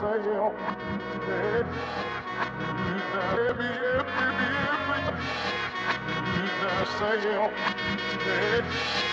sale. Baby, baby,